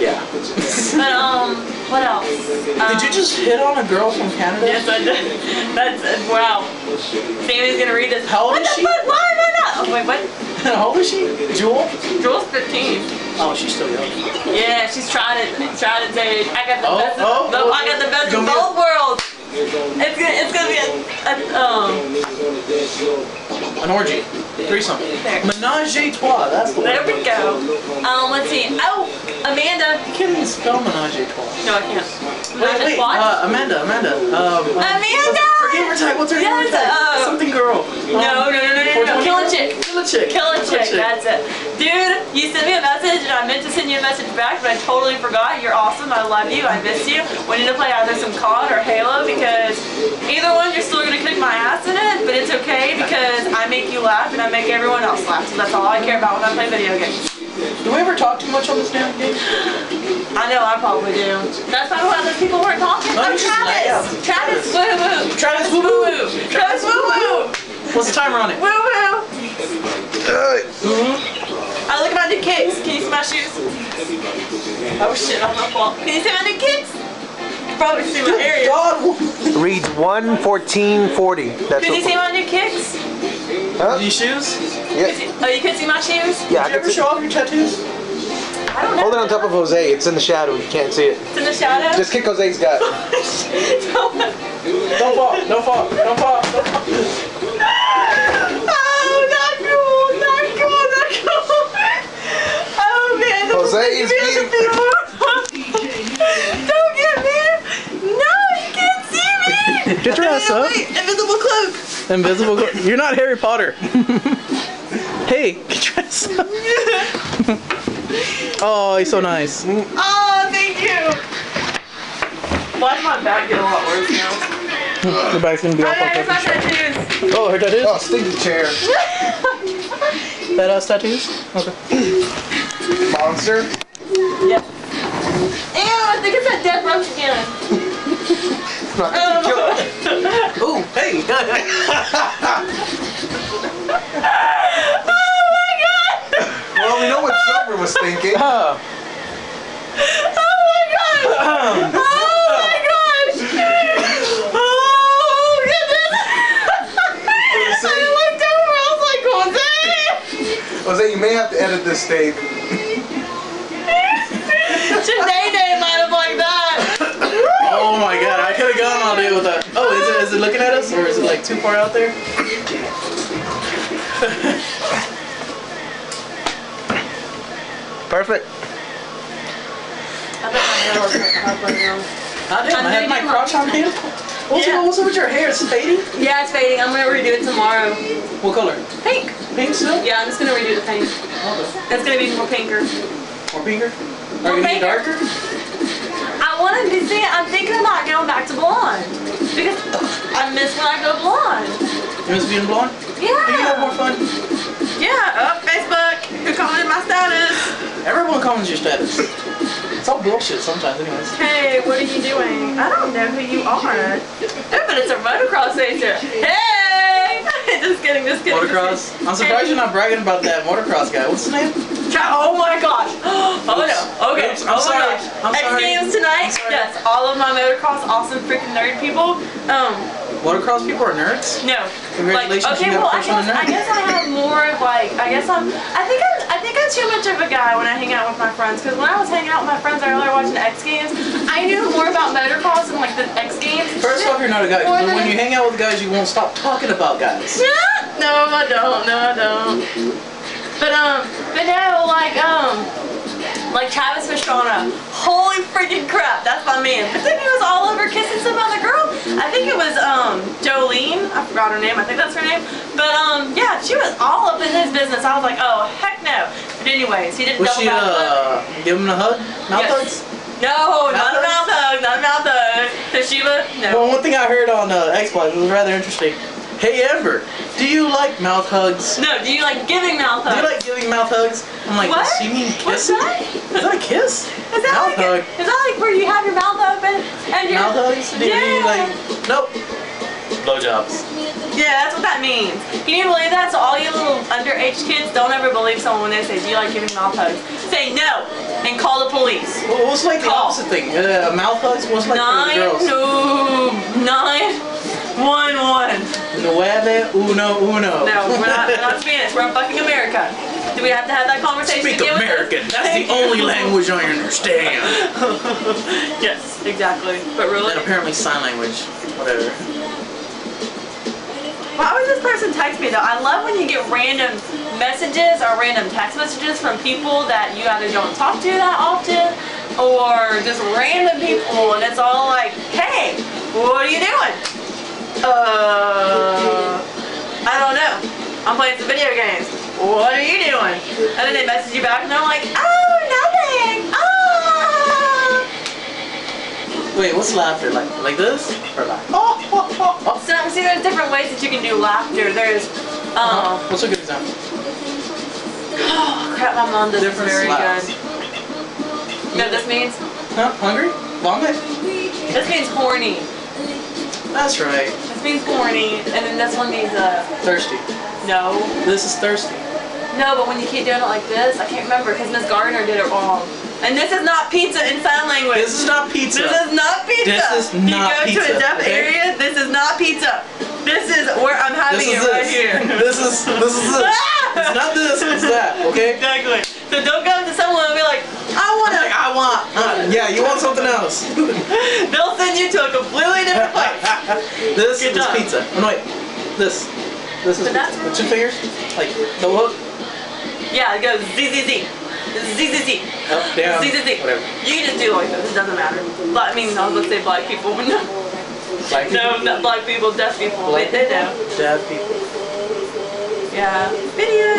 Yeah. But um, what else? Um, Did you just hit on a girl from Canada? Yes, I did. That's uh, wow. Sammy's gonna read this. How old what is the she? Fuck? Why am I not? Oh, wait, what? How old is she? Jewel? Jewel's 15. Oh, she's still young. Yeah, she's trying it. Trying to say, I got the Oh, best. Of, oh, no, oh, I got the best of gonna be both worlds. It's gonna, it's gonna be a, a um. An orgy. Threesome. There. Menage a trois. That's the There we go. Um, let's see. Oh, Amanda. You can't even spell menage a trois. No, I can't. Wait, wait. Uh, Amanda, Amanda. Um, um, Amanda! Her gamer tag. What's her Yes, tag? uh, Something girl. no, no, no, no, no, no. Kill a chick. Kill a chick. Kill a chick, that's it. Dude, you sent me a message and I meant to send you a message back, but I totally forgot. You're awesome. I love you. I miss you. We need to play either some COD or Halo because either one you're still gonna kick my ass in it, but it's okay because I make you laugh and I make everyone else laugh. So that's all I care about when I play video games. Do we ever talk too much on this damn game? I know I probably do. That's not why those people weren't talking. No, Oh, you. Travis! Travis woo woo! Travis, woo Woo woo. woo! Travis woo woo! What's the timer on it? Woo woo! Mm-hmm. I look at my new kicks. Can you see my shoes? Oh shit, I'm not fault. Can you see my new kicks? Probably see my area. God, Reads 11440. That's Can you see my new kicks? Huh? these shoes? Yeah, Oh, you can see my shoes? yeah. Did I you can ever show off your tattoos? I don't know. Hold it on top of Jose. It's in the shadow. You can't see it. It's in the shadow. Just kick Jose's gut. Don't- Don't fall, don't fall, don't fall, don't fall. oh, not cool, not cool, not cool. Oh man. don't Jose get is me being- people. Don't get me. No, you can't see me. Get your ass up. Wait, invisible cloak. You're not Harry Potter. hey, get your ass up. oh, he's so nice. Oh, thank you. Why does my back get a lot worse now? Your back's gonna be all Oh, fucked here's my up. tattoos. Oh, her tattoos? Oh, stinky chair. That ass tattoos? Okay. Monster. Yeah. Ew, I think it's that dead roach again. Kill it. Ooh, hey. Oh my god! Well, we know what Silver was thinking. Oh my god! Oh my gosh! Oh goodness! I looked over, I was like, Jose! Jose, you may have to edit this tape. Janae might have liked that. oh my god, I could have gone all day with that. Oh, is it looking at us or is it like too far out there? Perfect. I bet my hair was halfway down. Ah, damn, I had my crotch on him. What's, Yeah. what's up with your hair? It's fading? Yeah, it's fading. I'm gonna redo it tomorrow. What color? Pink. Pink still? Yeah, I'm just gonna redo the pink. Okay. It's gonna be more pinker. More pinker? More Are you gonna be darker? I want to be see. I'm thinking about going back to blonde because I miss when I go blonde. You miss being blonde? Yeah. Do You have more fun. Yeah. Up Facebook. Who commented my status? Everyone comments your status. It's all bullshit sometimes, anyways. Hey, what are you doing? I don't know who you are. Oh, but it's a motocross racer. Hey! just kidding, just kidding. Motocross. I'm surprised you're not bragging about that motocross guy. What's his name? Oh my gosh. Oh. Okay. Oops, I'm oh my sorry. gosh. I'm X sorry. Games tonight. Yes. All of my motocross awesome freaking nerd people. Um, Motocross people are nerds? no. Congratulations, Like, okay, you well, a I guess. I guess I have more of like I guess I'm I think I'm I think I'm too much of a guy when I hang out with my friends because when I was hanging out with my friends earlier watching X Games, I knew more about motocross and like the X Games. First off, you're not a guy. Than- when you hang out with guys, you won't stop talking about guys. no, I don't. No, I don't. But um, but no, like um, like Travis Pastrana. Holy freaking crap, that's my man. But then he was all over kissing some other girl. I think it was um Jolene. I forgot her name. I think that's her name. But um, yeah, she was all up in his business. I was like, oh heck no. But anyways, he didn't Was double she, uh, give him a hug? Mouth Yes. hugs? No, not a Mouth mouth hug, not a mouth hug. Toshiba, no. Well, one thing I heard on uh, Xbox was rather interesting. Hey, Amber, do you like mouth hugs? No, do you like giving mouth hugs? Do you like giving mouth hugs? I'm like, What? does she mean What's kissing? that? Is that a kiss? Is that mouth like hug. is that like where you have your mouth open and your Mouth hugs? Do you Yeah. like, nope. Blowjobs. Yeah, that's what that means. Can you believe that? So all you little underage kids, don't ever believe someone when they say, do you like giving mouth hugs? Say no and call the police. Well, what's like the opposite thing? Uh, mouth hugs? What's like for the Nine, girls? no, nine, one, one. Nueve, uno, uno. No, we're not, we're not Spanish. We're in fucking America. Do we have to have that conversation Speak again? American. That's Thank the you. only language I understand. yes, exactly. But really, And apparently sign language. Whatever. why would this person text me though? I love when you get random messages or random text messages from people that you either don't talk to that often or just random people and it's all like, hey, what are you doing? Uh, I don't know. I'm playing some video games. What are you doing? And then they message you back and they're like, oh, nothing. Ah. Wait, what's laughter? Like like this? Or like oh, oh, oh, oh. So, see, there's different ways that you can do laughter. There's, um, What's a good example? oh crap, my mom does this Different very slaps. good. You know what this means? Huh? Hungry? Vomit? This means horny. That's right. This means horny, and then this one means, uh, Thirsty. no. This is thirsty. No, but when you keep doing it like this, I can't remember because Miss Gardner did it wrong. And this is not pizza in sign language. This is not pizza. This is not pizza. This is not pizza. you go to a deaf okay? area, this is not pizza. This is where I'm having This it right here. this is this is this. It's not this. It's that. Okay. Exactly. So don't go to someone and be like, I want Like. I want. Uh, yeah, you want something else. They'll send you to a completely different place. This Good is job. pizza. Oh, no, wait. This. This is pizza. With two fingers. Like the hook. Yeah, it goes Z Z Z. Z Z Z. Oh, Up, down. Z Z Z. Whatever. You can just do it like this. It doesn't matter. But I mean, I was going to say black people, but no. Like No, not black people, deaf people. They, they know. Deaf people. Yeah. Video